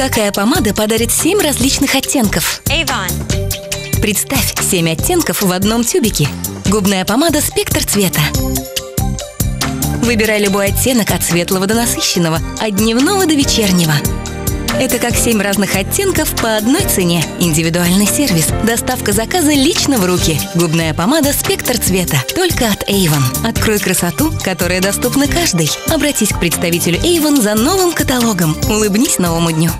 Какая помада подарит 7 различных оттенков? Avon. Представь 7 оттенков в одном тюбике. Губная помада «Спектр цвета». Выбирай любой оттенок от светлого до насыщенного, от дневного до вечернего. Это как 7 разных оттенков по одной цене. Индивидуальный сервис. Доставка заказа лично в руки. Губная помада «Спектр цвета». Только от Avon. Открой красоту, которая доступна каждой. Обратись к представителю Avon за новым каталогом. Улыбнись новому дню.